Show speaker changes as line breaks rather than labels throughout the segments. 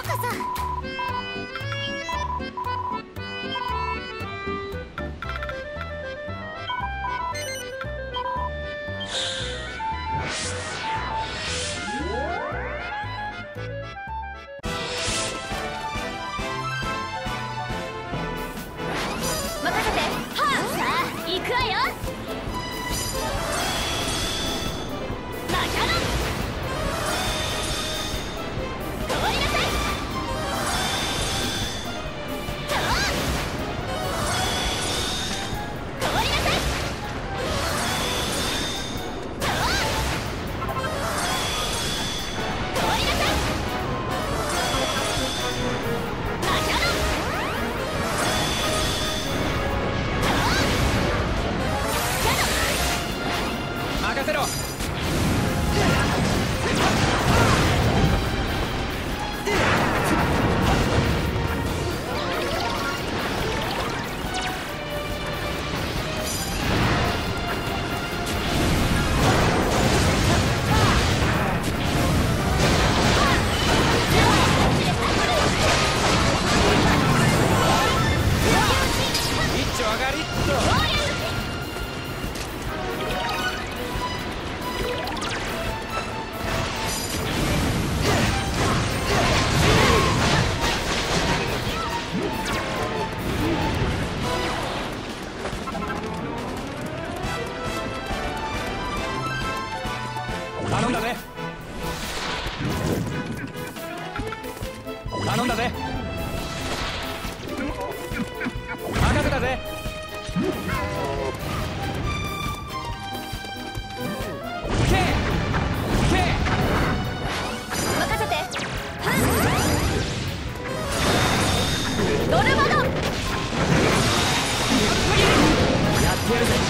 うこそせて。はさあ行くわよ。
任せろ。There's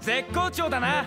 絶好調だな。